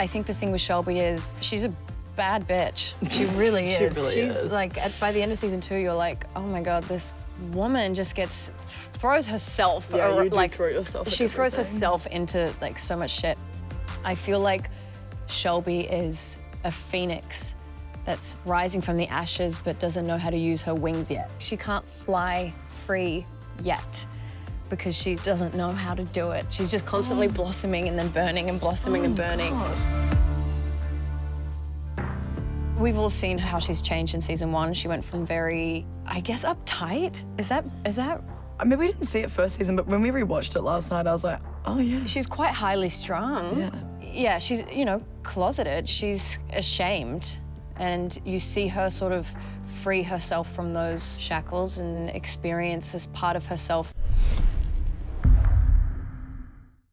I think the thing with Shelby is she's a bad bitch. She really She is. really she's is. like at, by the end of season two, you're like, oh my god, this woman just gets throws herself. Yeah, ar- you do like throw yourself She throws everything. herself into like so much shit. I feel like Shelby is a phoenix that's rising from the ashes but doesn't know how to use her wings yet. She can't fly free yet because she doesn't know how to do it. She's just constantly blossoming and then burning and blossoming and oh, burning. We've all seen how she's changed in season one. She went from very, I guess, uptight. Is that is that? I mean, we didn't see it first season, but when we rewatched it last night, I was like, oh yeah. She's quite highly strung. Yeah. Yeah, she's you know closeted. She's ashamed, and you see her sort of free herself from those shackles and experience as part of herself